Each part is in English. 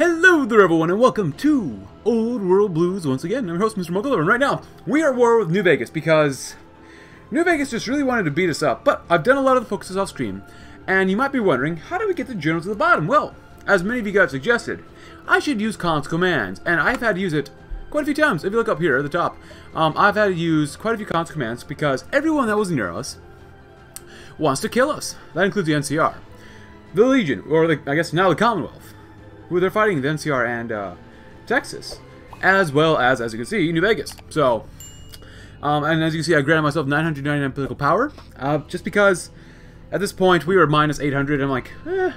Hello there everyone and welcome to Old World Blues once again. I'm your host Mr. Muggler and right now we are at war with New Vegas because New Vegas just really wanted to beat us up, but I've done a lot of the focuses off screen and you might be wondering how do we get the general to the bottom? Well, as many of you guys suggested, I should use Khan's commands and I've had to use it quite a few times. If you look up here at the top, um, I've had to use quite a few Khan's commands because everyone that was near us wants to kill us. That includes the NCR. The Legion, or the, I guess now the Commonwealth, who they're fighting the NCR and uh, Texas, as well as, as you can see, New Vegas. So, um, and as you can see, I granted myself 999 political power, uh, just because at this point we were minus 800. I'm like, eh,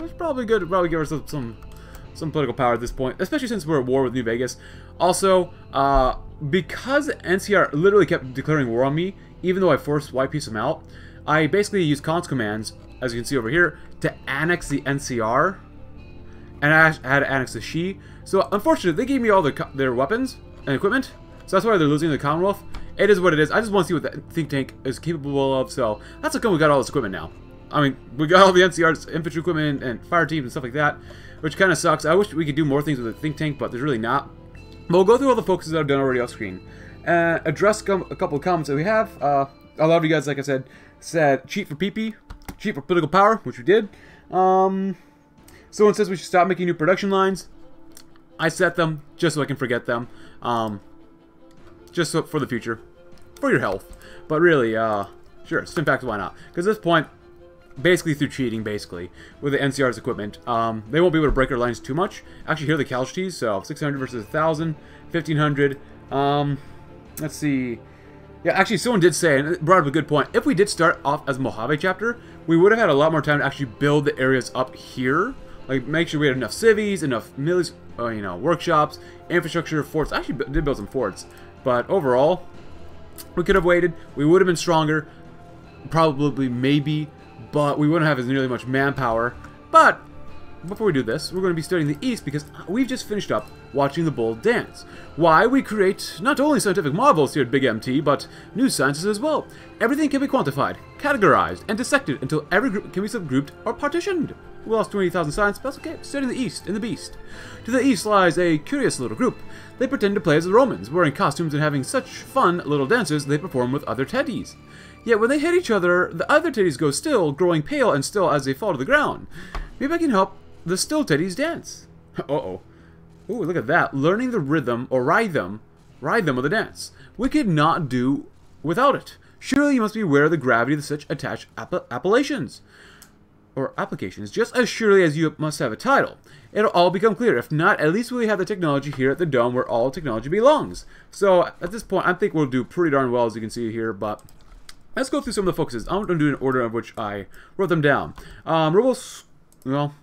it's probably good to probably give ourselves some some political power at this point, especially since we're at war with New Vegas. Also, uh, because NCR literally kept declaring war on me, even though I forced White Peace them out, I basically used Khan's commands, as you can see over here, to annex the NCR, and I had to annex the Shi. So unfortunately, they gave me all their, their weapons and equipment, so that's why they're losing the Commonwealth. It is what it is. I just want to see what the think tank is capable of, so that's how come we got all this equipment now. I mean, we got all the NCR's infantry equipment and fire teams and stuff like that, which kind of sucks. I wish we could do more things with the think tank, but there's really not. But we'll go through all the focuses that I've done already off screen, and address a couple of comments that we have. Uh, a lot of you guys, like I said, said cheat for PP, cheat for political power, which we did. Um, someone says we should stop making new production lines. I set them just so I can forget them. Um, just so, for the future. For your health. But really, uh, sure, fact, why not? Because at this point, basically through cheating, basically, with the NCR's equipment, um, they won't be able to break our lines too much. Actually, here are the casualties, so 600 versus 1,000, 1,500. Um, let's see. Yeah, actually, someone did say, and it brought up a good point, if we did start off as Mojave chapter, we would have had a lot more time to actually build the areas up here. Like, make sure we had enough civies, enough mills, uh, you know, workshops, infrastructure, forts. I actually did build some forts. But overall, we could have waited. We would have been stronger. Probably, maybe. But we wouldn't have as nearly much manpower. But before we do this, we're going to be studying the East because we've just finished up watching the bull dance. Why, we create not only scientific marvels here at Big MT, but new sciences as well. Everything can be quantified, categorized, and dissected until every group can be subgrouped or partitioned. We lost 20,000 science, but that's okay. Studying the East, in the Beast. To the east lies a curious little group. They pretend to play as the Romans, wearing costumes and having such fun little dances they perform with other teddies. Yet when they hit each other, the other teddies go still, growing pale and still as they fall to the ground. Maybe I can help the still teddies dance. Uh-oh. Ooh, look at that. Learning the rhythm, or rhythm, rhythm of the dance. We could not do without it. Surely you must be aware of the gravity of such attached app appellations. Or applications, just as surely as you must have a title. It'll all become clear. If not, at least we have the technology here at the Dome where all technology belongs. So, at this point, I think we'll do pretty darn well, as you can see here, but... Let's go through some of the focuses. I'm going to do an order of which I wrote them down. Um, Robos... Well,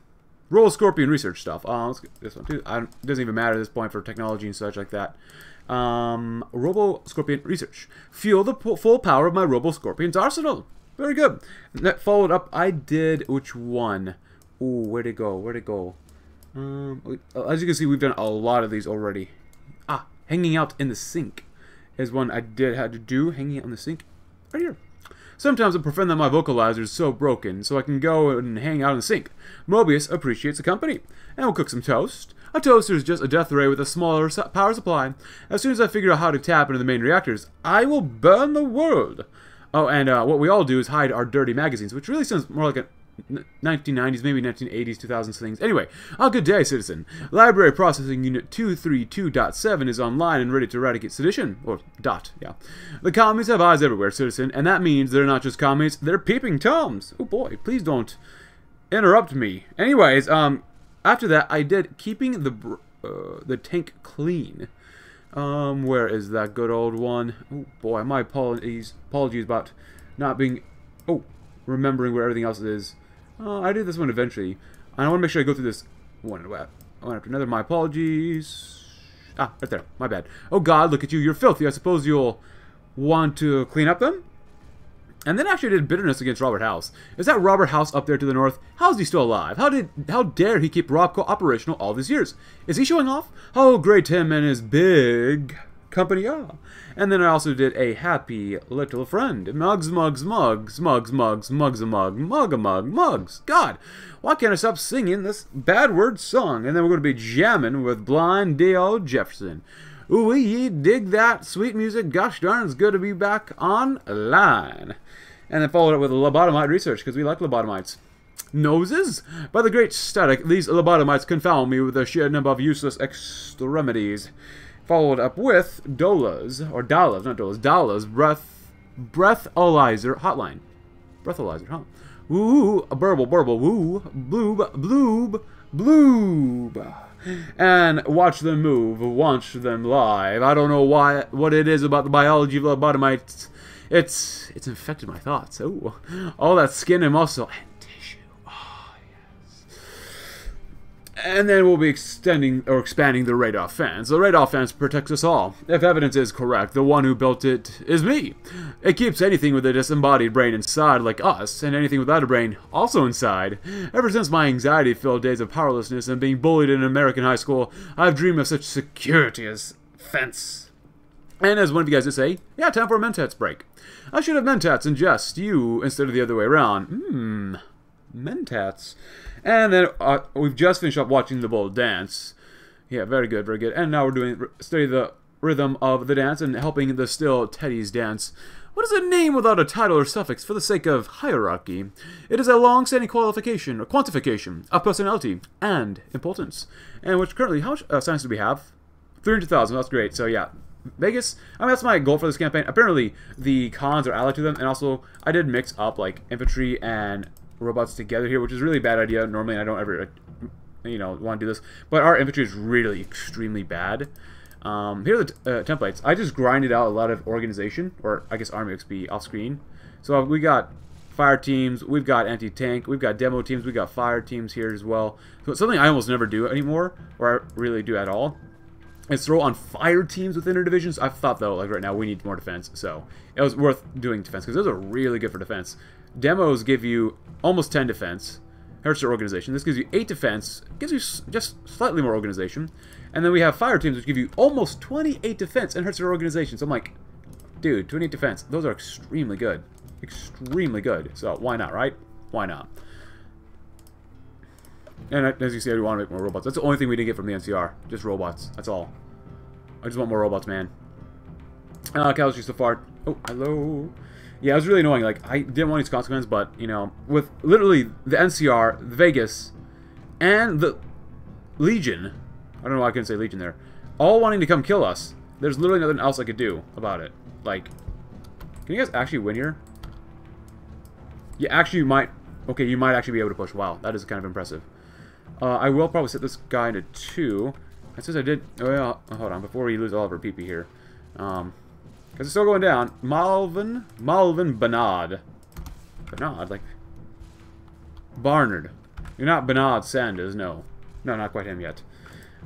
Roll Scorpion research stuff. Uh, let's get this one too. it doesn't even matter at this point for technology and such like that. Um, Robo Scorpion research. Feel the full power of my Robo Scorpion's arsenal. Very good. And that followed up. I did which one? Ooh, where'd it go? Where'd it go? Um, as you can see, we've done a lot of these already. Ah, hanging out in the sink is one I did had to do. Hanging out in the sink, right here. Sometimes I prefer that my vocalizer is so broken, so I can go and hang out in the sink. Mobius appreciates the company, and will cook some toast. A toaster is just a death ray with a smaller power supply. As soon as I figure out how to tap into the main reactors, I will burn the world. Oh, and uh, what we all do is hide our dirty magazines, which really sounds more like a 1990s, maybe 1980s, 2000s things. Anyway, a good day, citizen. Library Processing Unit 232.7 is online and ready to eradicate sedition. Or dot, yeah. The commies have eyes everywhere, citizen, and that means they're not just commies, they're peeping toms. Oh boy, please don't interrupt me. Anyways, um, after that, I did keeping the uh, the tank clean. Um, where is that good old one? Oh boy, my apologies, apologies about not being, oh, remembering where everything else is. Uh, I did this one eventually. I want to make sure I go through this one, one after another. My apologies. Ah, right there. My bad. Oh God, look at you. You're filthy. I suppose you'll want to clean up them? And then actually did bitterness against Robert House. Is that Robert House up there to the north? How is he still alive? How did how dare he keep Robco operational all these years? Is he showing off? How great him and his big company, ah. And then I also did a happy little friend. Mugs, mugs, mugs, mugs, mugs, mugs a mug, mug a mug, mugs. God, why can't I stop singing this bad word song? And then we're going to be jamming with Blind Diode Jefferson. Ooh, ye dig that sweet music. Gosh darn, it's good to be back online. And then followed up with lobotomite research, because we like lobotomites. Noses? By the great static, these lobotomites confound me with the sheer number of useless extremities. Followed up with Dola's, or Dala's, not Dola's, Dala's breath, breathalyzer hotline. Breathalyzer, huh? Woo, a burble, burble, woo, bloob, bloob, bloob and watch them move, watch them live. I don't know why, what it is about the biology of lobotomites. It's, it's infected my thoughts. Oh, all that skin and muscle And then we'll be extending or expanding the radar fence. The radar fence protects us all. If evidence is correct, the one who built it is me. It keeps anything with a disembodied brain inside, like us, and anything without a brain also inside. Ever since my anxiety-filled days of powerlessness and being bullied in an American high school, I've dreamed of such security as fence. And as one of you guys would say, yeah, time for a Mentats break. I should have Mentats and just you instead of the other way around. Hmm, Mentats. And then uh, we've just finished up watching the bull dance. Yeah, very good, very good. And now we're doing study the rhythm of the dance and helping the still Teddy's dance. What is a name without a title or suffix for the sake of hierarchy? It is a long-standing qualification or quantification of personality and importance. And which currently, how much uh, science do we have? 300,000, that's great. So yeah, Vegas, I mean, that's my goal for this campaign. Apparently, the Khans are allied to them, and also, I did mix up, like, infantry and robots together here, which is really bad idea. Normally, I don't ever, you know, want to do this. But our infantry is really extremely bad. Um, here are the uh, templates. I just grinded out a lot of organization, or I guess Army XP off-screen. So we got fire teams, we've got anti-tank, we've got demo teams, we've got fire teams here as well. So something I almost never do anymore, or I really do at all, is throw on fire teams within our divisions. I thought, though, like right now, we need more defense. So it was worth doing defense, because those are really good for defense. Demos give you almost 10 defense. Hurts your organization. This gives you 8 defense. Gives you just slightly more organization. And then we have fire teams, which give you almost 28 defense and hurts your organization. So I'm like, dude, 28 defense. Those are extremely good. Extremely good. So why not, right? Why not? And as you see, I want to make more robots. That's the only thing we didn't get from the NCR. Just robots. That's all. I just want more robots, man. Uh, Cal's just a fart. Oh, hello. Yeah, it was really annoying. Like, I didn't want these consequences, but, you know, with literally the NCR, the Vegas, and the Legion, I don't know why I couldn't say Legion there, all wanting to come kill us, there's literally nothing else I could do about it. Like, can you guys actually win here? You actually you might, okay, you might actually be able to push. Wow, that is kind of impressive. Uh, I will probably set this guy to two. As soon as I did, oh yeah, hold on, before we lose all of our PP here. Um, because it's still going down. Malvin, Malvin Bernard. Bernard, like, Barnard. You're not Bernard Sanders, no. No, not quite him yet.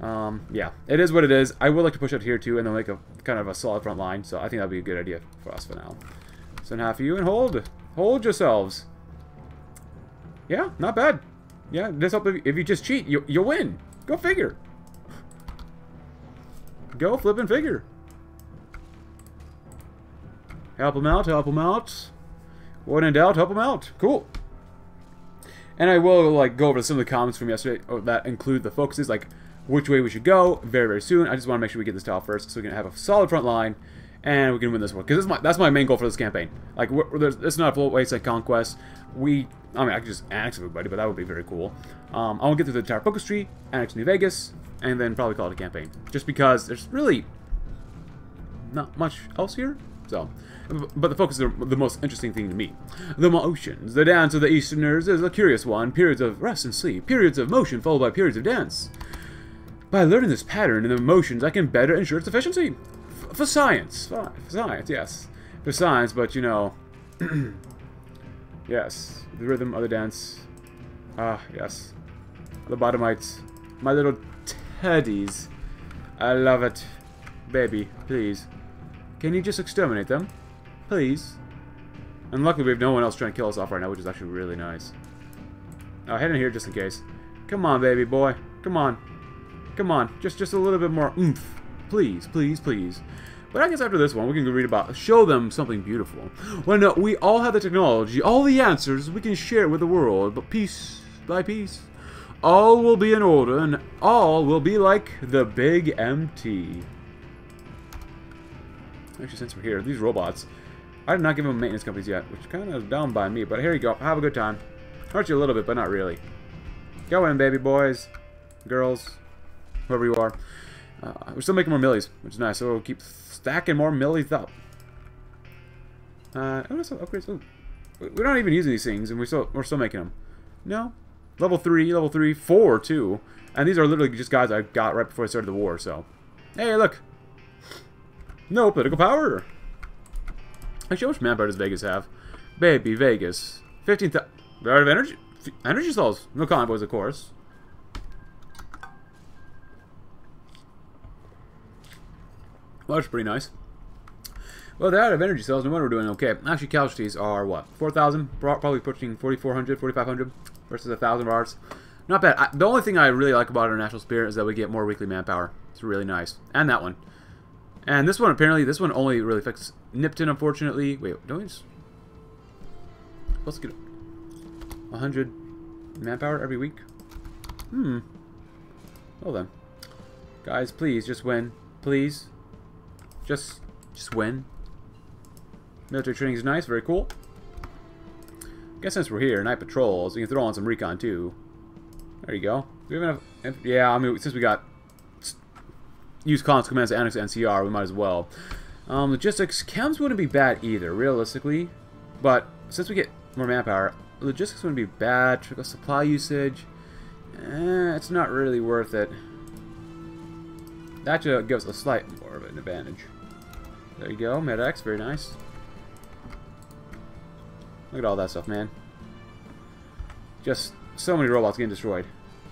Um, yeah, it is what it is. I would like to push out here too, and then make a kind of a solid front line. So I think that'd be a good idea for us for now. Send half of you and hold, hold yourselves. Yeah, not bad. Yeah, this help if you just cheat, you you'll win. Go figure. Go flip and figure. Help him out, help him out. When in doubt, help him out. Cool. And I will like go over some of the comments from yesterday that include the focuses, like which way we should go very, very soon. I just want to make sure we get this tile first so we can have a solid front line and we can win this one. Because my, that's my main goal for this campaign. Like, it's not a full wasteland conquest. We, I mean, I could just annex everybody, but that would be very cool. Um, I want to get through the entire focus tree, annex New Vegas, and then probably call it a campaign. Just because there's really not much else here. So, but the focus is the most interesting thing to me. The motions. The dance of the Easterners is a curious one. Periods of rest and sleep. Periods of motion followed by periods of dance. By learning this pattern in the motions, I can better ensure its efficiency. F for science. For science, yes. For science, but you know... yes. The rhythm of the dance. Ah, yes. The bottomites. My little teddies. I love it. Baby, please. Can you just exterminate them? Please. And luckily we have no one else trying to kill us off right now, which is actually really nice. I'll head in here just in case. Come on, baby boy. Come on. Come on, just just a little bit more oomph. Please, please, please. But I guess after this one, we can go read about, show them something beautiful. Well, no, uh, we all have the technology, all the answers, we can share it with the world, but piece by piece, all will be in order, and all will be like the big MT. Actually, since we're here, these robots, I did not give him maintenance companies yet, which kind of down by me, but here you go. Have a good time. Hurt you a little bit, but not really. Go in, baby boys, girls, whoever you are. Uh, we're still making more millies, which is nice, so we'll keep stacking more millies up. Uh, oh, upgrades. Ooh. We're not even using these things, and we're still, we're still making them. No. Level 3, level 3, 4, too. And these are literally just guys I got right before I started the war, so. Hey, look. No political power. Actually, how much manpower does Vegas have? Baby, Vegas. 15,000. Out of energy? Energy cells. No convoys, of course. Well, that's pretty nice. Well, they're out of energy cells. No wonder we're doing okay. Actually, casualties are what? 4,000? Probably pushing 4,400, 4,500 versus 1,000 bars. Not bad. I, the only thing I really like about our National Spirit is that we get more weekly manpower. It's really nice. And that one. And this one, apparently, this one only really affects Nipton, unfortunately. Wait, don't we just... Let's get 100 manpower every week? Hmm. Well then. Guys, please, just win. Please. Just, just win. Military training is nice, very cool. I guess since we're here, night patrols, we can throw on some recon too. There you go. Do we have enough? Yeah, I mean, since we got use cons commands to annex NCR, we might as well. Um, logistics, chems wouldn't be bad either, realistically. But since we get more manpower, logistics wouldn't be bad. Trickle supply usage, eh, it's not really worth it. That should give us a slight more of an advantage. There you go, MedX, very nice. Look at all that stuff, man. Just so many robots getting destroyed.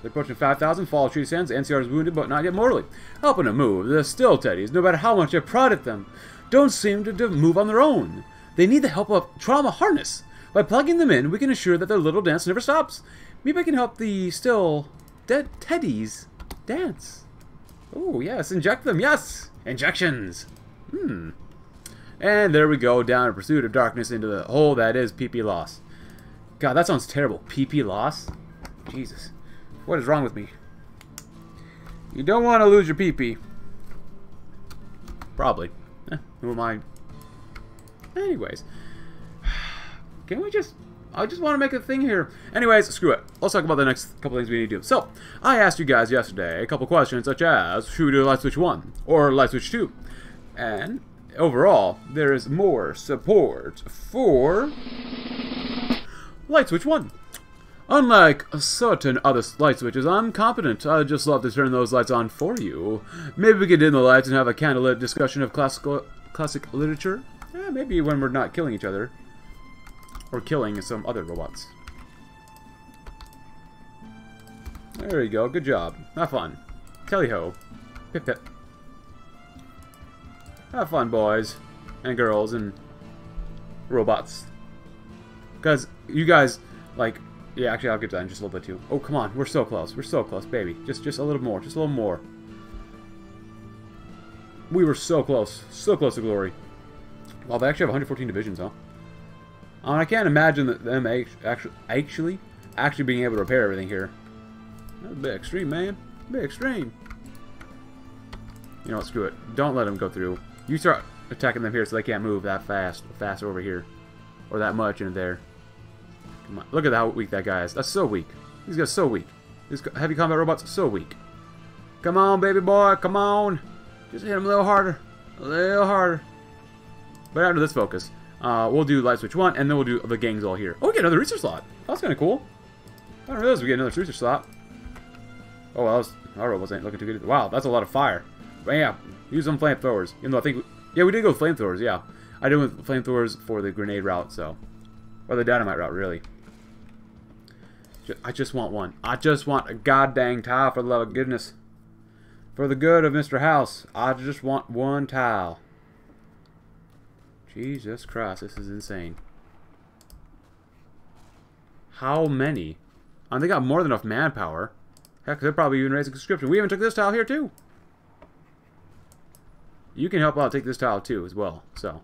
They're approaching 5,000. Fall tree sends. NCR is wounded, but not yet mortally. Helping to move. The still teddies, no matter how much I prod at them, don't seem to, to move on their own. They need the help of trauma harness. By plugging them in, we can ensure that their little dance never stops. Maybe I can help the still dead teddies dance. Oh, yes, inject them, yes! Injections! Hmm. And there we go, down in pursuit of darkness into the hole that is PP loss. God, that sounds terrible. PP loss? Jesus. What is wrong with me? You don't want to lose your PP. Probably. Eh, who am I? Anyways. Can we just... I just want to make a thing here. Anyways, screw it. Let's talk about the next couple things we need to do. So, I asked you guys yesterday a couple questions such as, should we do Light Switch 1 or Light Switch 2? And overall, there is more support for Light Switch 1. Unlike certain other light switches, I'm competent. I'd just love to turn those lights on for you. Maybe we could dim the lights and have a candlelit discussion of classical classic literature. Eh, maybe when we're not killing each other. Or killing some other robots. There you go. Good job. Have fun. Tally-ho. Pip-pip. Have fun, boys. And girls and robots. Because you guys, like, yeah, actually, I'll get to that in just a little bit, too. Oh, come on. We're so close. We're so close, baby. Just just a little more. Just a little more. We were so close. So close to glory. Well, they actually have 114 divisions, huh? Um, I can't imagine that them actually, actually, actually being able to repair everything here. That's a bit extreme, man. A bit extreme. You know what? Screw it. Don't let them go through. You start attacking them here so they can't move that fast, fast over here. Or that much in there. Come on. Look at how weak that guy is. That's so weak. These guys so weak. These heavy combat robots so weak. Come on, baby boy. Come on. Just hit him a little harder. A little harder. But after this focus, uh, we'll do Light Switch 1, and then we'll do the gangs all here. Oh, we get another research slot. That's kind of cool. I didn't realize we get another research slot. Oh, well, was, our robot wasn't looking too good. Wow, that's a lot of fire. Bam. Use some flamethrowers. Even though I think... We, yeah, we did go with flamethrowers, yeah. I did with flamethrowers for the grenade route, so... Or the dynamite route, really. I just want one. I just want a goddamn tile for the love of goodness. For the good of Mr. House, I just want one tile. Jesus Christ, this is insane. How many? I they got more than enough manpower. Heck, they're probably even raising conscription. We even took this tile here, too. You can help out take this tile too as well, so.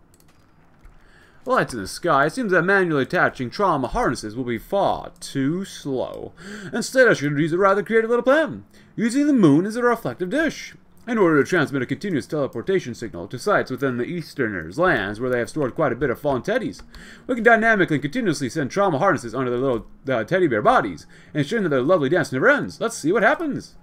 Lights in the sky. It seems that manually attaching trauma harnesses will be far too slow. Instead, I should use a rather creative little plan. Using the moon as a reflective dish. In order to transmit a continuous teleportation signal to sites within the Easterners' lands where they have stored quite a bit of fallen teddies, we can dynamically and continuously send trauma harnesses onto their little uh, teddy bear bodies, ensuring that their lovely dance never ends. Let's see what happens.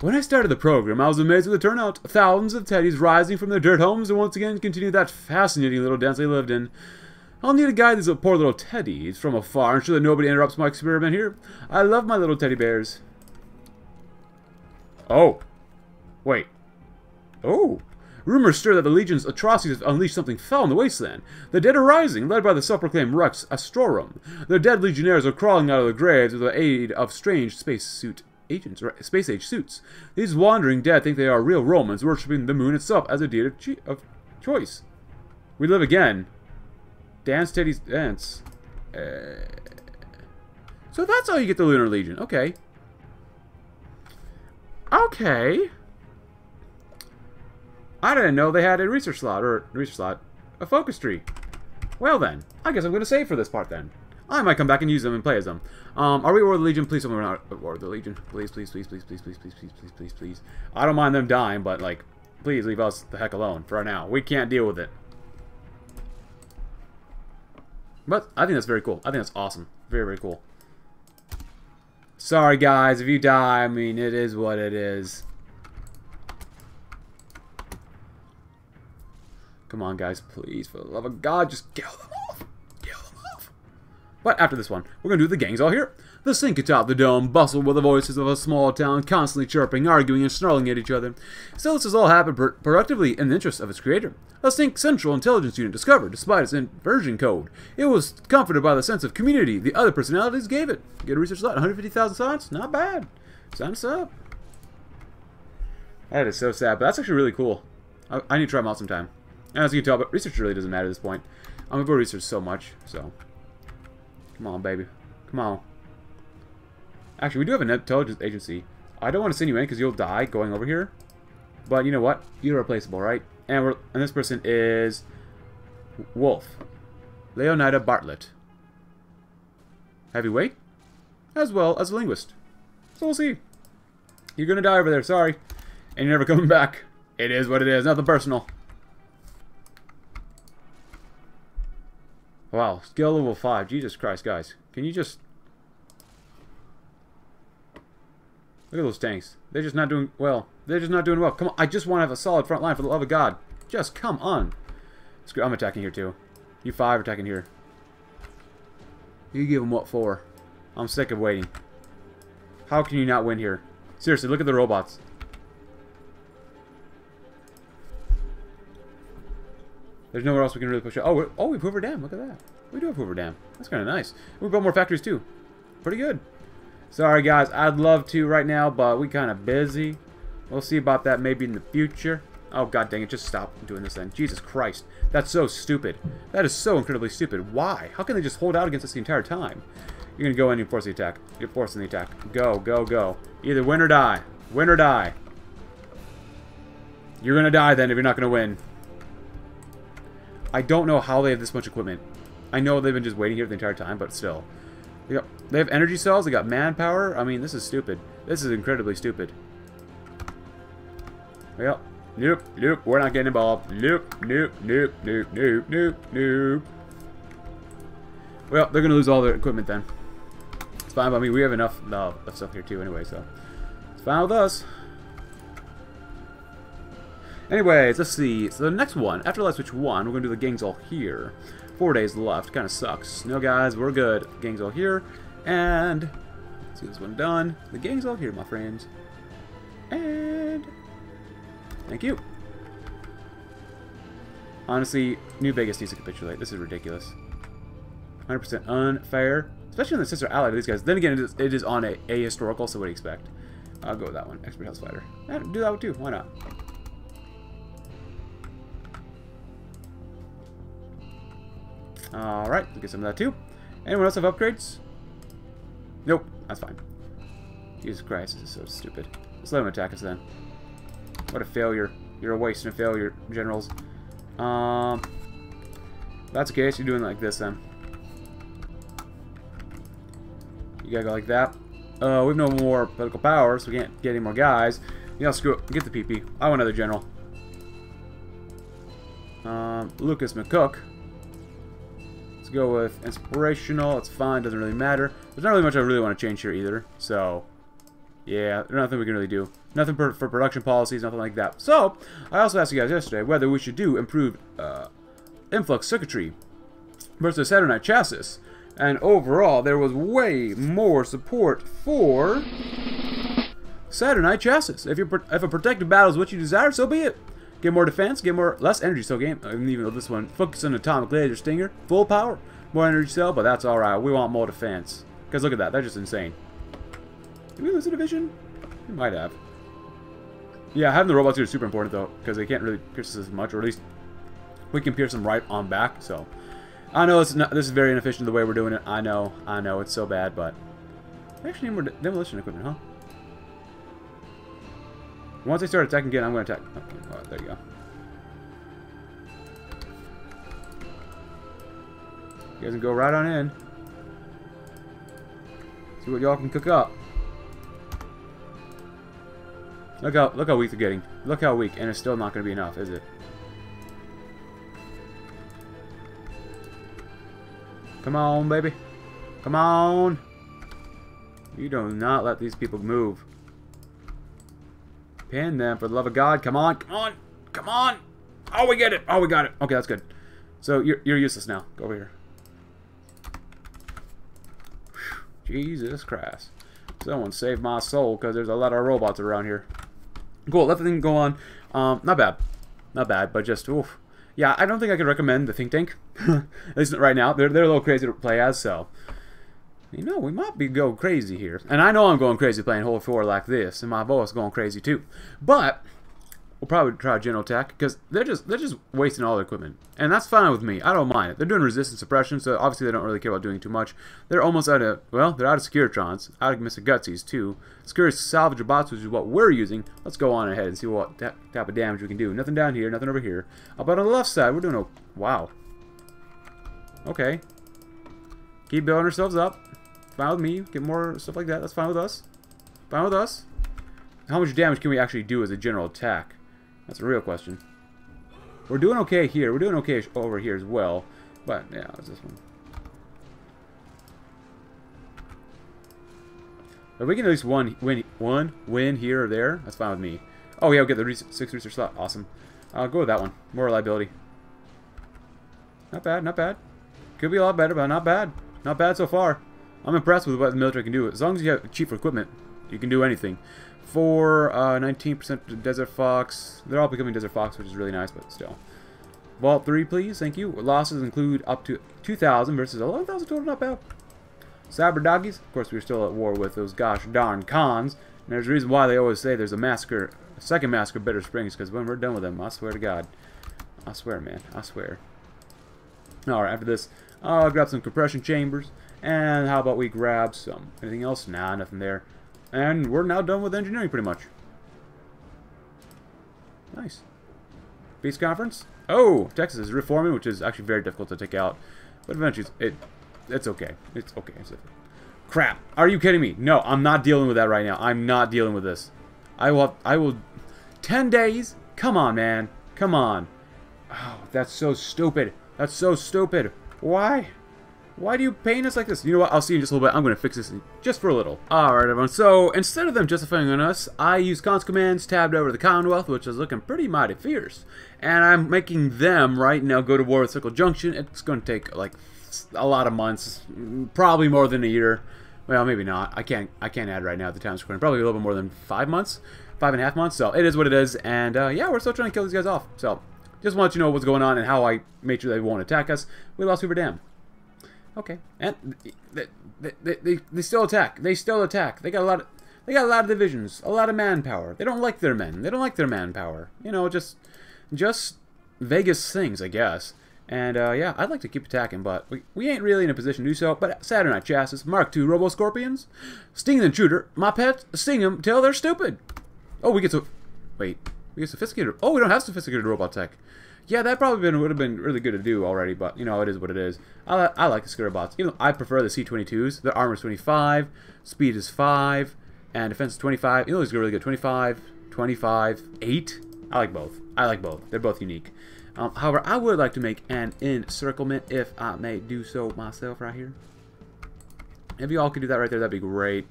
When I started the program, I was amazed with the turnout. Thousands of teddies rising from their dirt homes and once again continue that fascinating little dance they lived in. I'll need to guide these poor little teddies from afar, ensure that nobody interrupts my experiment here. I love my little teddy bears. Oh. Wait. Oh. Rumors stir that the Legion's atrocities have unleashed something foul in the wasteland. The dead are rising, led by the self-proclaimed Rex Astrorum. The dead Legionnaires are crawling out of the graves with the aid of strange spacesuit agents, space-age suits. These wandering dead think they are real Romans, worshipping the moon itself as a deity of choice. We live again. Dance Teddy's Dance. Uh, so that's how you get the Lunar Legion. Okay. Okay. I didn't know they had a research slot, or research slot, a focus tree. Well then, I guess I'm going to save for this part then. I might come back and use them and play as them. Um, are we War of the Legion? Please we're not War of the Legion. Please, please, please, please, please, please, please, please, please, please, please. I don't mind them dying, but, like, please leave us the heck alone for now. We can't deal with it. But I think that's very cool. I think that's awesome. Very, very cool. Sorry, guys. If you die, I mean, it is what it is. Come on, guys. Please, for the love of God, just kill them off. But after this one, we're going to do the gangs all here. The sink atop the dome bustle with the voices of a small town constantly chirping, arguing, and snarling at each other. Still, this has all happened productively in the interest of its creator. A Sink Central Intelligence Unit discovered, despite its inversion code. It was comforted by the sense of community the other personalities gave it. Get a research slot, 150,000 slots? Not bad. Sign us up. That is so sad, but that's actually really cool. I, I need to try them out sometime. And as you can tell, but research really doesn't matter at this point. I'm go research so much, so. Come on, baby. Come on. Actually, we do have an intelligence agency. I don't want to send you in because you'll die going over here. But you know what? You're replaceable, right? And we're and this person is Wolf. Leonida Bartlett. Heavyweight? As well as a linguist. So we'll see. You're gonna die over there, sorry. And you're never coming back. It is what it is, nothing personal. Wow, skill level 5. Jesus Christ, guys. Can you just Look at those tanks. They're just not doing well. They're just not doing well. Come on. I just want to have a solid front line for the love of God. Just come on. Screw I'm attacking here too. You five attacking here. You give them what for? I'm sick of waiting. How can you not win here? Seriously, look at the robots. There's nowhere else we can really push it. Oh, oh, we have Hoover Dam. Look at that. We do have Hoover Dam. That's kind of nice. We built more factories too. Pretty good. Sorry, guys. I'd love to right now, but we kind of busy. We'll see about that maybe in the future. Oh, god dang it. Just stop doing this then. Jesus Christ. That's so stupid. That is so incredibly stupid. Why? How can they just hold out against us the entire time? You're going to go in and force the attack. You're forcing the attack. Go, go, go. Either win or die. Win or die. You're going to die then if you're not going to win. I don't know how they have this much equipment. I know they've been just waiting here the entire time, but still. They, got, they have energy cells, they got manpower. I mean, this is stupid. This is incredibly stupid. Well, nope, nope, we're not getting involved. Nope, nope, nope, nope, nope, nope, nope. Well, they're going to lose all their equipment then. It's fine by me. We have enough uh, stuff here too anyway, so. It's fine with us. Anyways, let's see. So the next one, after Light Switch 1, we're going to do the gangs all here. Four days left. Kind of sucks. No, guys, we're good. Gang's all here. And let's this one done. The gang's all here, my friends. And thank you. Honestly, New Vegas needs to capitulate. This is ridiculous. 100% unfair. Especially in the sister ally to these guys. Then again, it is, it is on a, a historical, so what do you expect? I'll go with that one. Expert House Fighter. And eh, do that one too. Why not? Alright, get some of that too. Anyone else have upgrades? Nope, that's fine. Jesus Christ, this is so stupid. Let's let him attack us then. What a failure. You're a waste and a failure, generals. Um, that's the case. You're doing like this then. You gotta go like that. Uh, we have no more political power, so we can't get any more guys. Yeah, screw it. Get the PP. I want another general. Um, Lucas McCook. Go with inspirational. It's fine. Doesn't really matter. There's not really much I really want to change here either. So, yeah, nothing we can really do. Nothing for, for production policies, nothing like that. So, I also asked you guys yesterday whether we should do improved uh, influx circuitry versus Saturnite chassis. And overall, there was way more support for Saturnite chassis. If, you if a protective battle is what you desire, so be it. Get more defense, get more less energy cell game. Even though this one, focus on atomic laser stinger, full power, more energy cell, but that's alright. We want more defense. Because look at that, that's just insane. Did we lose a division? We might have. Yeah, having the robots here is super important though, because they can't really pierce us as much, or at least we can pierce them right on back. So I know it's not, this is very inefficient the way we're doing it. I know, I know, it's so bad, but we actually need more demolition equipment, huh? Once they start attacking again, I'm going to attack. Oh, there you go. You guys can go right on in. See what y'all can cook up. Look how look how weak they're getting. Look how weak, and it's still not going to be enough, is it? Come on, baby. Come on. You do not let these people move. Pin them, for the love of God. Come on, come on, come on. Oh, we get it. Oh, we got it. Okay, that's good. So you're, you're useless now. Go over here. Jesus Christ. Someone save my soul, because there's a lot of robots around here. Cool, let the thing go on. Um, not bad. Not bad, but just, oof. Yeah, I don't think I could recommend the Think Tank. At least right now. They're, they're a little crazy to play as, so you know, we might be going crazy here. And I know I'm going crazy playing HOI 4 like this, and my boss is going crazy too. But we'll probably try General Attack because they're just they're just wasting all their equipment, and that's fine with me. I don't mind it. They're doing resistance suppression, so obviously they don't really care about doing too much. They're almost out of well, they're out of Securitrons, out of Mr. Gutsies too. Security salvage bots, which is what we're using. Let's go on ahead and see what type of damage we can do. Nothing down here, nothing over here. But on the left side, we're doing a wow. Okay. Keep building ourselves up. Fine with me. Get more stuff like that. That's fine with us. Fine with us. How much damage can we actually do as a general attack? That's a real question. We're doing okay here. We're doing okay over here as well. But, yeah, it's this one. If we can at least one win, one win here or there, that's fine with me. Oh, yeah, we'll get the six research slot. Awesome. I'll go with that one. More reliability. Not bad, not bad. Could be a lot better, but not bad. Not bad so far. I'm impressed with what the military can do. As long as you have cheaper equipment, you can do anything. For 19% uh, Desert Fox, they're all becoming Desert Fox, which is really nice, but still. Vault 3, please. Thank you. Losses include up to 2,000 versus 11,000 total. Not bad. Cyber Doggies. Of course, we're still at war with those gosh darn Khans. And there's a reason why they always say there's a massacre, a second massacre, Bitter Springs, because when we're done with them, I swear to God. I swear, man. I swear. Alright, after this, I'll grab some compression chambers. And how about we grab some... Anything else? Nah, nothing there. And we're now done with engineering, pretty much. Nice. Peace conference? Oh, Texas is reforming, which is actually very difficult to take out. But eventually, it, it's okay. It's okay. It's okay. Crap. Are you kidding me? No, I'm not dealing with that right now. I'm not dealing with this. I will... I will... Ten days? Come on, man. Come on. Oh, that's so stupid. That's so stupid. Why? Why do you paint us like this? You know what? I'll see you in just a little bit. I'm going to fix this just for a little. Alright, everyone. So, instead of them justifying on us, I use cons commands, tabbed over the Commonwealth, which is looking pretty mighty fierce. And I'm making them, right now, go to war with Circle Junction. It's going to take, like, a lot of months. Probably more than a year. Well, maybe not. I can't I can't add right now at the time screen. Probably a little bit more than five months. Five and a half months. So, it is what it is. And, uh, yeah, we're still trying to kill these guys off. So, just want to you know what's going on and how I made sure they won't attack us. We lost Hoover Dam. Okay, and they, they, they, they still attack. They still attack. They got a lot of they got a lot of divisions, a lot of manpower. They don't like their men. They don't like their manpower. You know, just just Vegas things, I guess. And uh, yeah, I'd like to keep attacking, but we, we ain't really in a position to do so. But Saturnite chassis, Mark II Robo Scorpions, Sting the Intruder, my pets, sting them till they're stupid. Oh, we get to wait. We get sophisticated. Oh, we don't have sophisticated robot tech. Yeah, that probably been would have been really good to do already, but you know it is what it is. I, I like the scooter bots. Even though I prefer the C22s. Their armor is 25, speed is 5, and defense is 25. You know, are really good. 25, 25, 8. I like both. I like both. They're both unique. Um, however, I would like to make an encirclement if I may do so myself right here. If you all could do that right there, that'd be great.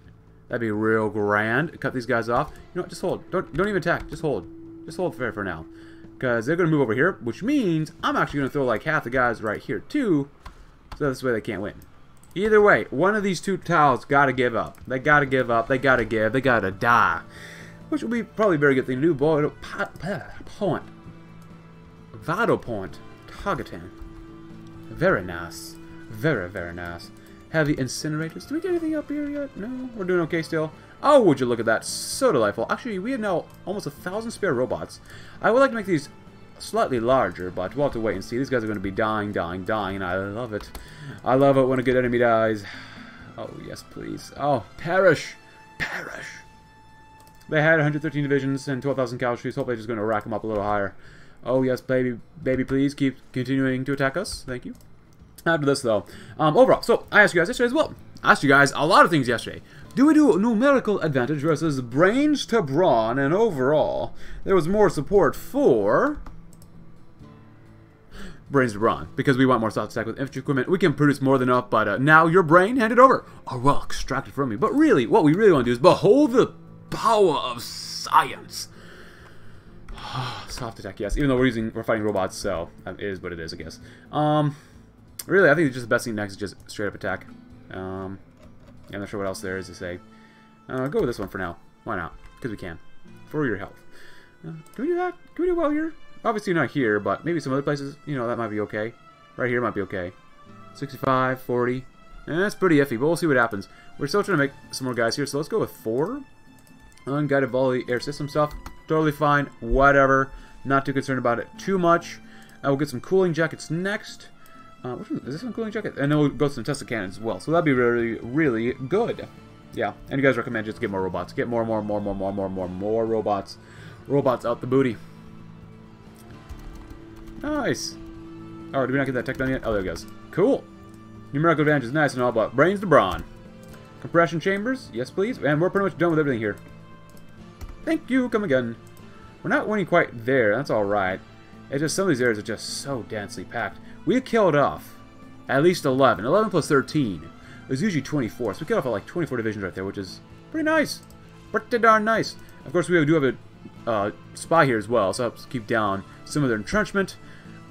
That'd be real grand. Cut these guys off. You know what? Just hold. Don't don't even attack. Just hold. Just hold fair for now. Because they're going to move over here, which means I'm actually going to throw like half the guys right here too. So this way they can't win. Either way, one of these two tiles got to give up. They got to give up. They got to give. They got to die. Which will be probably a very good thing to do. Boy, point. Vado point. Targeting. Very nice. Very, very nice. Heavy incinerators. Do we get anything up here yet? No? We're doing okay still? Oh, would you look at that. So delightful. Actually, we have now almost a thousand spare robots. I would like to make these slightly larger, but we'll have to wait and see. These guys are going to be dying, dying, dying, and I love it. I love it when a good enemy dies. Oh, yes, please. Oh, perish! Perish! They had 113 divisions and 12,000 casualties. Hopefully, just going to rack them up a little higher. Oh, yes, baby, baby, please keep continuing to attack us. Thank you. After this, though, um, overall, so I asked you guys yesterday as well. Asked you guys a lot of things yesterday. Do we do numerical advantage versus brains to brawn, and overall, there was more support for brains to brawn because we want more soft attack with infantry equipment. We can produce more than enough, but uh, now your brain handed over or well extracted from me. But really, what we really want to do is behold the power of science. soft attack, yes. Even though we're using we're fighting robots, so it is what it is, I guess. Um, really, I think it's just the best thing next is just straight up attack. Um, I'm not sure what else there is to say. Uh, go with this one for now. Why not? Because we can. For your health. Uh, can we do that? Can we do well here? Obviously not here, but maybe some other places, you know, that might be okay. Right here might be okay. 65, 40. And that's pretty iffy, but we'll see what happens. We're still trying to make some more guys here, so let's go with 4. Unguided volley air system stuff. Totally fine. Whatever. Not too concerned about it too much. I will get some cooling jackets next. Uh, is this one cooling jacket? And then we'll go to some Tesla as well. So that'd be really, really good. Yeah, and you guys recommend just get more robots. Get more, and more, and more, and more, more, more, more, more robots. Robots out the booty. Nice. Oh, did we not get that tech done yet? Oh, there it goes. Cool. Numerical advantage is nice and all, but brains to brawn. Compression chambers? Yes, please. And we're pretty much done with everything here. Thank you. Come again. We're not winning quite there. That's all right. It's just some of these areas are just so densely packed. We killed off at least 11. 11 plus 13 is usually 24. So we killed off like 24 divisions right there, which is pretty nice. Pretty darn nice. Of course, we do have a uh, spy here as well, so helps keep down some of their entrenchment.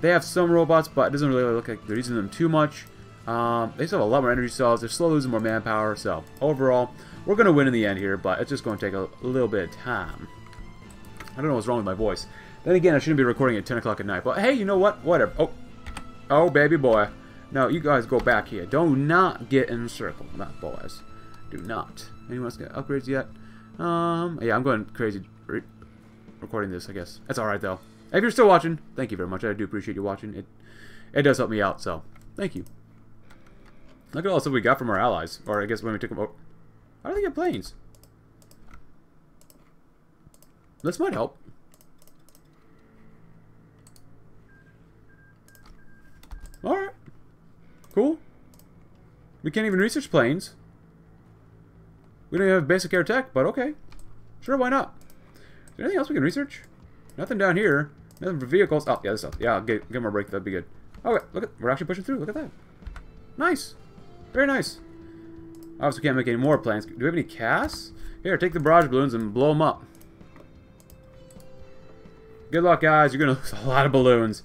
They have some robots, but it doesn't really look like they're using them too much. Um, they still have a lot more energy cells. They're slowly losing more manpower. So overall, we're going to win in the end here, but it's just going to take a little bit of time. I don't know what's wrong with my voice. Then again, I shouldn't be recording at 10 o'clock at night. But hey, you know what? Whatever. Oh, oh, baby boy. No, you guys go back here. Do not get in circle. not boys. Do not. Anyone else get upgrades yet? Um, yeah, I'm going crazy re recording this, I guess. That's alright, though. If you're still watching, thank you very much. I do appreciate you watching. It it does help me out, so thank you. Look at all the stuff we got from our allies. Or I guess when we took them... Oh, how do they get planes? This might help. Alright. Cool. We can't even research planes. We don't even have basic air tech, but okay. Sure, why not? Is there anything else we can research? Nothing down here. Nothing for vehicles. Oh, yeah, this stuff. Yeah, I'll get, give them a break. That'd be good. Okay, look at, we're actually pushing through. Look at that. Nice. Very nice. Obviously can't make any more planes. Do we have any casts? Here, take the barrage balloons and blow them up. Good luck, guys. You're going to lose a lot of balloons.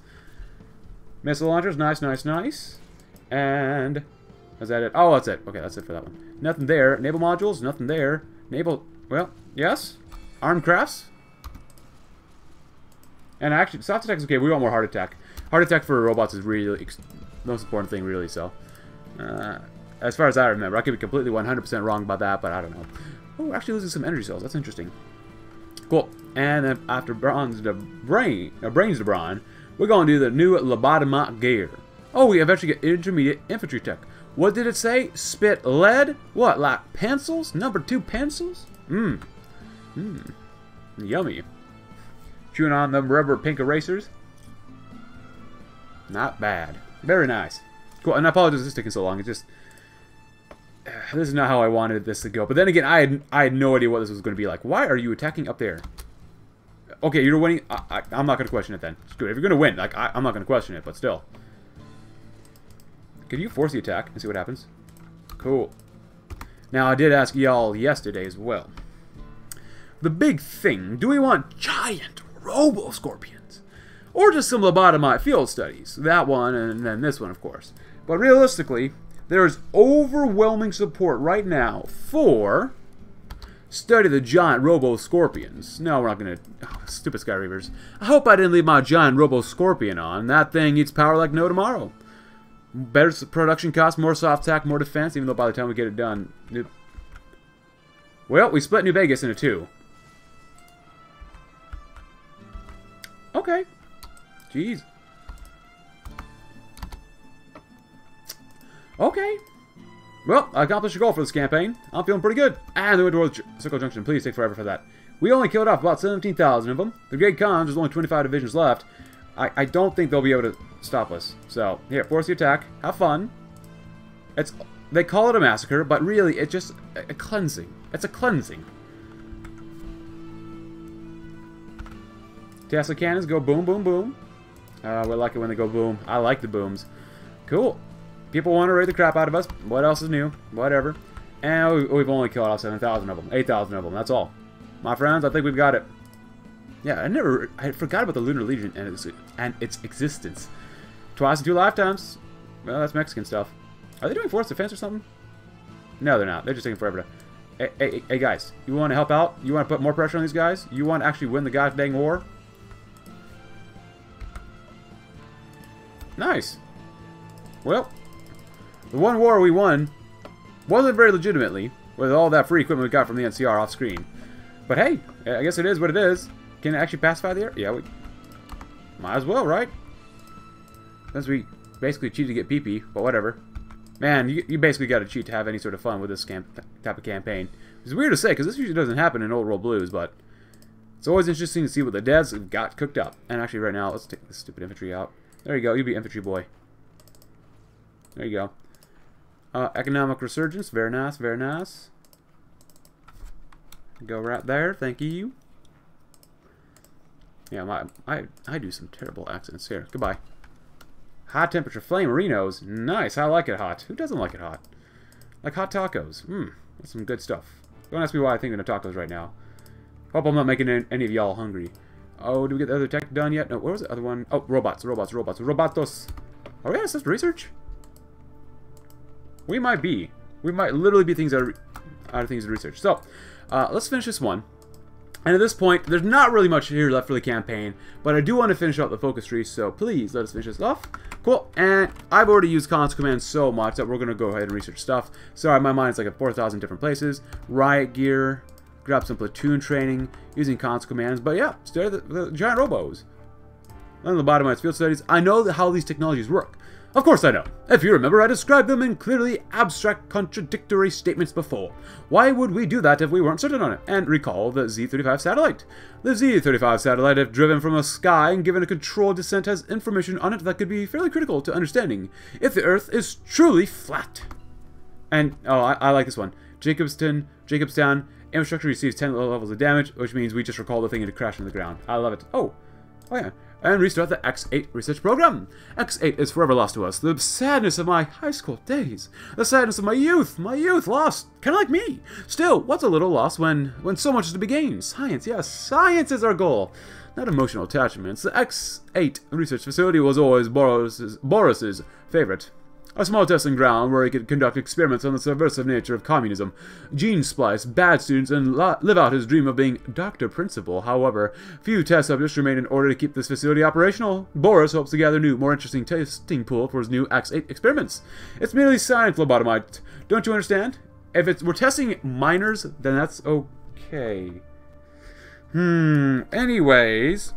Missile launchers. Nice, nice, nice. And... Is that it? Oh, that's it. Okay, that's it for that one. Nothing there. Naval modules. Nothing there. Naval... Well, yes. Armed crafts. And actually, soft attack is okay. We want more heart attack. Heart attack for robots is really the most important thing, really, so... Uh, as far as I remember. I could be completely 100% wrong about that, but I don't know. Oh, we're actually losing some energy cells. That's interesting. Cool. And then after bronze to brain, uh, brains to brawn, we're going to do the new lobotomot gear. Oh, we eventually get intermediate infantry tech. What did it say? Spit lead? What, like pencils? Number two pencils? Mmm. Mmm. Yummy. chewing on them rubber pink erasers. Not bad. Very nice. Cool, and I apologize for taking so long. It's just... This is not how I wanted this to go. But then again, I had, I had no idea what this was going to be like. Why are you attacking up there? Okay, you're winning. I, am not going to question it then. It's good. If you're going to win, like I, I'm not going to question it, but still. Can you force the attack and see what happens? Cool. Now, I did ask y'all yesterday as well. The big thing, do we want giant robo-scorpions? Or just some lobotomite field studies? That one, and then this one, of course. But realistically, there's overwhelming support right now for study the giant robo-scorpions. No, we're not going to... Oh, stupid Sky Reavers. I hope I didn't leave my giant robo-scorpion on. That thing eats power like no tomorrow. Better production cost, more soft tack, more defense, even though by the time we get it done... It... Well, we split New Vegas into two. Okay. Jeez. Okay. Well, I accomplished a goal for this campaign. I'm feeling pretty good. And the towards Circle Junction. Please take forever for that. We only killed off about 17,000 of them. The Great Khans, there's only 25 divisions left. I, I don't think they'll be able to stop us. So, here, force the attack. Have fun. It's They call it a massacre, but really, it's just a, a cleansing. It's a cleansing. Tesla cannons go boom, boom, boom. Uh, we like it when they go boom. I like the booms. Cool. People want to raid the crap out of us. What else is new? Whatever. And we've only killed off 7,000 of them. 8,000 of them. That's all. My friends, I think we've got it. Yeah, I never... I forgot about the Lunar Legion and its, and its existence. Twice in two lifetimes. Well, that's Mexican stuff. Are they doing force defense or something? No, they're not. They're just taking forever to... Hey, hey, hey, guys. You want to help out? You want to put more pressure on these guys? You want to actually win the gosh dang war? Nice. Well, the one war we won wasn't very legitimately, with all that free equipment we got from the NCR off screen. But hey, I guess it is what it is. Can it actually pacify the air? Yeah, we might as well, right? Since we basically cheated to get PP, but whatever. Man, you, you basically got to cheat to have any sort of fun with this type of campaign. It's weird to say, because this usually doesn't happen in Old World Blues, but it's always interesting to see what the devs have got cooked up. And actually, right now, let's take this stupid infantry out. There you go, you be infantry boy. There you go. Uh, economic resurgence, very nice, very nice. Go right there, thank you. Yeah, my, I, I do some terrible accents here. Goodbye. High temperature flame merinos. Nice, I like it hot. Who doesn't like it hot? Like hot tacos. Mmm, that's some good stuff. Don't ask me why I think of tacos right now. Hope I'm not making any of y'all hungry. Oh, did we get the other tech done yet? No, what was the other one? Oh, robots, robots, robots, robotos. Are we at research? We might be. We might literally be things out of, out of things to research. So, uh, let's finish this one. And at this point, there's not really much here left for the campaign, but I do want to finish up the focus tree, so please let us finish this off. Cool, and I've already used cons command so much that we're going to go ahead and research stuff. Sorry, my mind's like at 4,000 different places. Riot gear, grab some platoon training, using cons commands, but yeah, study the, the giant robos. On the bottom of my field studies, I know how these technologies work. Of course I know. If you remember, I described them in clearly abstract contradictory statements before. Why would we do that if we weren't certain on it? And recall the Z-35 satellite. The Z-35 satellite, if driven from a sky and given a controlled descent, has information on it that could be fairly critical to understanding if the Earth is truly flat. And, oh, I, I like this one. Jacobston, Jacobstown, infrastructure receives 10 levels of damage, which means we just recall the thing into crashing to the ground. I love it. Oh, oh yeah and restart the X8 research program. X8 is forever lost to us. The sadness of my high school days. The sadness of my youth. My youth lost. Kind of like me. Still, what's a little lost when, when so much is to be gained? Science, yes, science is our goal. Not emotional attachments. The X8 research facility was always Boris's, Boris's favorite. A small testing ground where he could conduct experiments on the subversive nature of communism, gene splice bad students, and live out his dream of being Dr. Principal. However, few test subjects remain in order to keep this facility operational. Boris hopes to gather new, more interesting testing pool for his new X8 experiments. It's merely science, lobotomite. Don't you understand? If it's, we're testing minors, then that's okay. Hmm, anyways,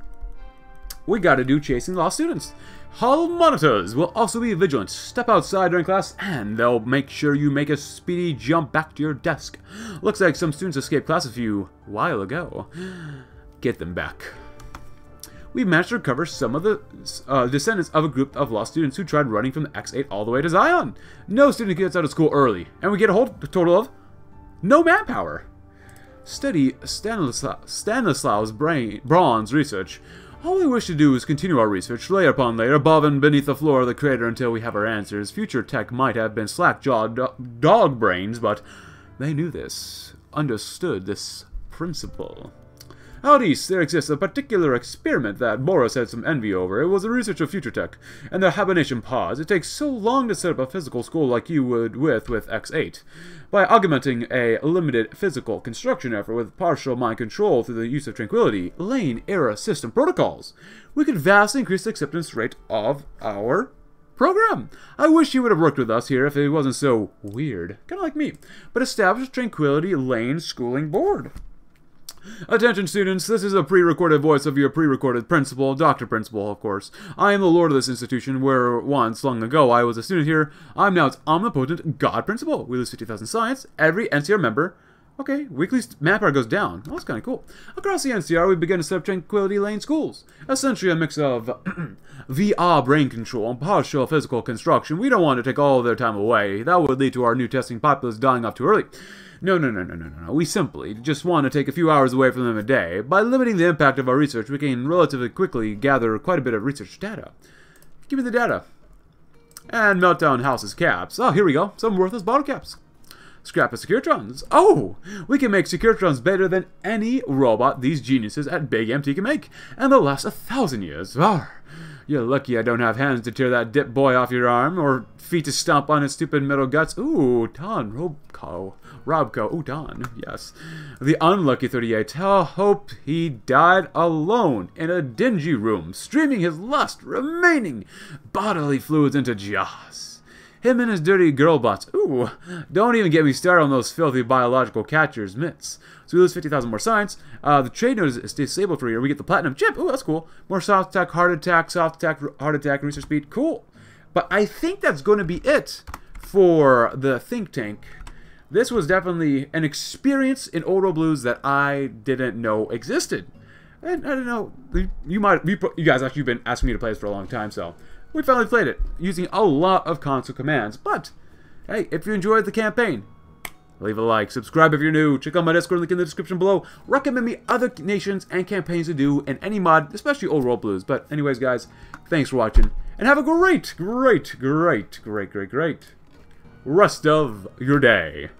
we gotta do chasing lost students. Hall monitors will also be vigilant. Step outside during class and they'll make sure you make a speedy jump back to your desk. Looks like some students escaped class a few while ago. Get them back. we managed to recover some of the uh, descendants of a group of lost students who tried running from the X8 all the way to Zion. No student gets out of school early, and we get a whole total of no manpower. Study Stanisla Stanislaus brain, Braun's research. All we wish to do is continue our research, layer upon layer, above and beneath the floor of the crater until we have our answers. Future tech might have been slack-jawed do dog brains, but they knew this, understood this principle. Out east, there exists a particular experiment that Boris had some envy over. It was the research of future tech, and their hibernation pods. It takes so long to set up a physical school like you would with with X8. By augmenting a limited physical construction effort with partial mind control through the use of Tranquility, Lane era system protocols, we could vastly increase the acceptance rate of our program. I wish you would have worked with us here if it wasn't so weird, kind of like me, but establish Tranquility Lane Schooling Board. Attention students, this is a pre-recorded voice of your pre-recorded principal, Dr. Principal, of course. I am the lord of this institution, where once, long ago, I was a student here. I'm now its omnipotent God Principal. We lose 50,000 science. Every NCR member Okay, weekly manpower goes down. Oh, that's kind of cool. Across the NCR, we begin to set up Tranquility Lane schools. Essentially a mix of VR brain control and partial physical construction. We don't want to take all their time away. That would lead to our new testing populace dying off too early. No, no, no, no, no, no, no. We simply just want to take a few hours away from them a day. By limiting the impact of our research, we can relatively quickly gather quite a bit of research data. Give me the data. And Meltdown House's caps. Oh, here we go. Some worthless bottle caps. Scrap of Securitrons. Oh, we can make Securitrons better than any robot these geniuses at Big MT can make, and they'll last a thousand years. Arr. You're lucky I don't have hands to tear that Pip-Boy off your arm, or feet to stomp on his stupid metal guts. Ooh, Don Robco. Robco. Ooh, Don. Yes. The unlucky 38. Oh, hope he died alone in a dingy room, streaming his lust, remaining bodily fluids into jaws. Him and his dirty girl bots. Ooh, don't even get me started on those filthy biological catchers mitts. So we lose 50,000 more science. Uh, the trade node is disabled for a year. We get the platinum chip. Ooh, that's cool. More soft attack, heart attack, soft attack, heart attack, research speed. Cool. But I think that's going to be it for the think tank. This was definitely an experience in World Blues that I didn't know existed. And I don't know, you might, you guys actually been asking me to play this for a long time, so we finally played it, using a lot of console commands. But, hey, if you enjoyed the campaign, leave a like, subscribe if you're new, check out my Discord link in the description below, recommend me other nations and campaigns to do in any mod, especially Old World Blues. But anyways, guys, thanks for watching, and have a great, great, great, great, great, great rest of your day.